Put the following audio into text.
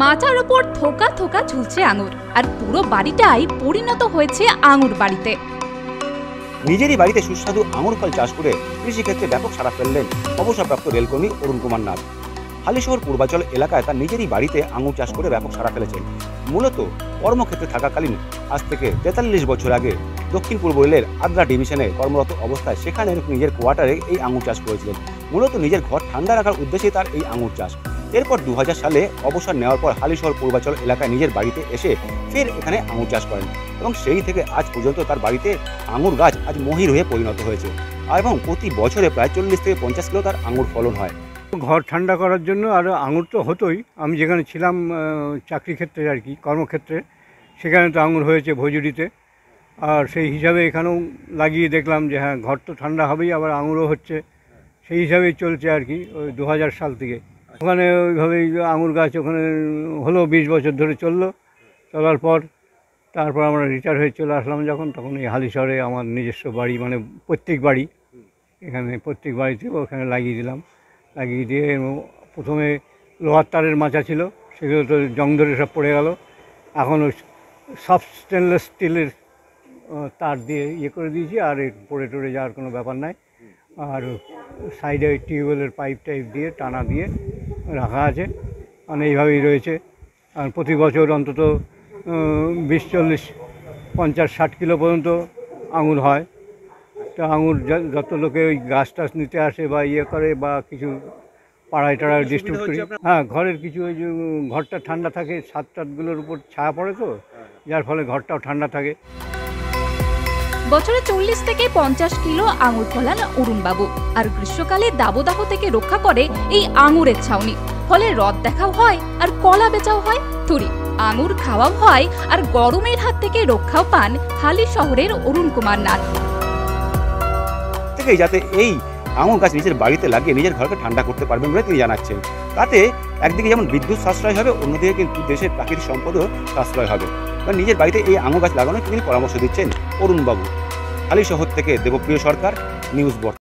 মাচার ওপর থোকা থোকা ঝুলছে আঙুর, আর পুরো বাড়িটাই পরিণত হয়েছে আঙুর বাড়িতে। নিজেরই বাড়িতে সুস্বাদু আঙুর ফল চাষ করে কৃষিক্ষেত্রে ব্যাপক সাড়া ফেললেন অবসরপ্রাপ্ত রেলকর্মী অরুণ কুমার নাথ। হালিশহর পূর্বাচল এলাকায় তার নিজেরই বাড়িতে আঙুর চাষ করে ব্যাপক সাড়া ফেলেছেন। মূলত কর্মক্ষেত্রে থাকাকালীন আজ থেকে তেতাল্লিশ বছর আগে দক্ষিণ পূর্ব রেলের আদ্রা ডিভিশনে কর্মরত অবস্থায় সেখানে নিজের কোয়ার্টারে এই আঙুর চাষ করেছিলেন। মূলত নিজের ঘর ঠান্ডা রাখার উদ্দেশ্যে তার এই আঙুর চাষ। এরপর দু হাজার সালে অবসর নেওয়ার পর হালিশহর পূর্বাচল এলাকায় নিজের বাড়িতে এসে ফের এখানে আঙুর চাষ করেন এবং সেই থেকে আজ পর্যন্ত তার বাড়িতে আঙুর গাছ আজ মহির হয়ে পরিণত হয়েছে। এবং প্রতি বছরে প্রায় চল্লিশ থেকে পঞ্চাশ কিলো তার আঙুর ফলন হয়। ঘর ঠান্ডা করার জন্য আর আঙুর তো হতোই। আমি যেখানে ছিলাম চাকরি ক্ষেত্রে আর কি, কর্মক্ষেত্রে, সেখানে তো আঙুর হয়েছে ভজুরিতে। আর সেই হিসাবে এখানেও লাগিয়ে দেখলাম যে হ্যাঁ ঘর তো ঠান্ডা হবেই, আবার আঙুরও হচ্ছে। সেই হিসাবেই চলছে আর কি, ওই দু হাজার সাল থেকে। ওখানে ওইভাবেই আঙুর গাছ ওখানে হলো, বিশ বছর ধরে চলল। চলার পর তারপর আমরা রিটায়ার হয়ে চলে আসলাম যখন, তখন এই হালিশহরে আমার নিজস্ব বাড়ি মানে প্রত্যেক বাড়ি, এখানে প্রত্যেক বাড়িতে ওখানে লাগিয়ে দিলাম। লাগিয়ে দিয়ে প্রথমে লোহার তারের মাচা ছিল, সেগুলো তো জং ধরে সব পড়ে গেল। এখন ওই সফট স্টেনলেস স্টিলের তার দিয়ে ইয়ে করে দিয়েছি, আর পড়ে টড়ে যাওয়ার কোনো ব্যাপার নাই। আর সাইডে ওই টিউবওয়েলের পাইপ টাইপ দিয়ে, টানা দিয়ে রাখা আছে। মানে এইভাবেই রয়েছে। আর প্রতি বছর অন্তত বিশ চল্লিশ পঞ্চাশ ষাট কিলো পর্যন্ত আঙুর হয়। তো আঙুর যত লোকে ওই গাছ টাছ নিতে আসে বা ইয়ে করে বা কিছু পাড়ায় টাড়ায় ডিস্ট্রিবিউট করি। হ্যাঁ ঘরের কিছু ওই যে ঘরটা ঠান্ডা থাকে ছাদ টাদগুলোর উপর ছায়া পড়ে তো? যার ফলে ঘরটাও ঠান্ডা থাকে। বছরে চল্লিশ থেকে পঞ্চাশ কিলো আঙুর ফলান অরুণবাবু। আর গ্রীষ্মকালে দাবদাহ থেকে রক্ষা করে এই আঙুরের ছাউনি। ফলে রদ দেখাও হয় আর কলা বেচাও হয় তুরি আঙুর খাওয়াও হয় আর গরমের হাত থেকে রক্ষাও পান হালি শহরের অরুণ কুমার নাথ। থেকেই যাতে এই আঙুর গাছ নিজের বাড়িতে লাগিয়ে নিজের ঘরকে ঠান্ডা করতে পারবেন বলে তিনি জানাচ্ছেন। তাতে একদিকে যেমন বিদ্যুৎ সাশ্রয় হবে, অন্যদিকে কিন্তু দেশের প্রাকৃতিক সম্পদও সাশ্রয় হবে। বা নিজের বাড়িতে এই আঙুর গাছ লাগানোর তিনি পরামর্শ দিচ্ছেন অরুণবাবু। হালি শহর থেকে দেবপ্রিয় সরকার, নিউজ বর্তমান